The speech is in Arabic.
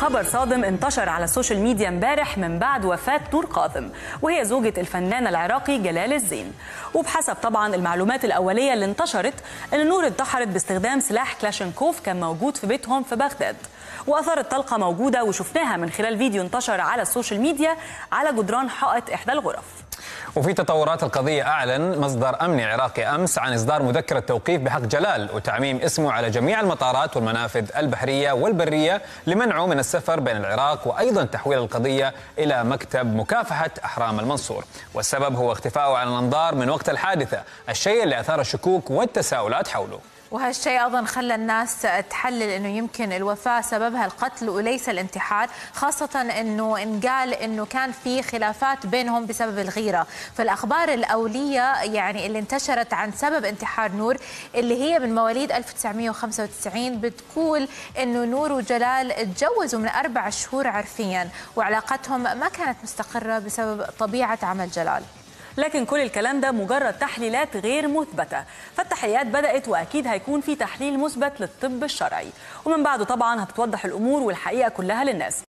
خبر صادم انتشر على السوشيال ميديا امبارح من بعد وفاة نور كاظم وهي زوجة الفنان العراقي جلال الزين وبحسب طبعا المعلومات الأولية اللي انتشرت أن نور انتحرت باستخدام سلاح كلاشينكوف كان موجود في بيتهم في بغداد. وآثار الطلقة موجودة وشفناها من خلال فيديو انتشر على السوشيال ميديا على جدران حائط إحدى الغرف. وفي تطورات القضية أعلن مصدر أمني عراقي أمس عن إصدار مذكرة توقيف بحق جلال وتعميم اسمه على جميع المطارات والمنافذ البحرية والبرية لمنعه من السفر بين العراق وأيضا تحويل القضية إلى مكتب مكافحة إجرام المنصور. والسبب هو اختفائه عن الأنظار من وقت الحادثة الشيء اللي أثار الشكوك والتساؤلات حوله. وهالشيء أيضا خلى الناس تحلل إنه يمكن الوفاة سببها القتل وليس الانتحار خاصة إنه إنقال إنه كان في خلافات بينهم بسبب الغيرة. فالأخبار الأولية يعني اللي انتشرت عن سبب انتحار نور اللي هي من مواليد 1995 بتقول إنه نور وجلال تجوزوا من أربع شهور عرفيا وعلاقتهم ما كانت مستقرة بسبب طبيعة عمل جلال. لكن كل الكلام ده مجرد تحليلات غير مثبتة. فالتحقيقات بدأت وأكيد هيكون في تحليل مثبت للطب الشرعي. ومن بعده طبعا هتتوضح الأمور والحقيقة كلها للناس.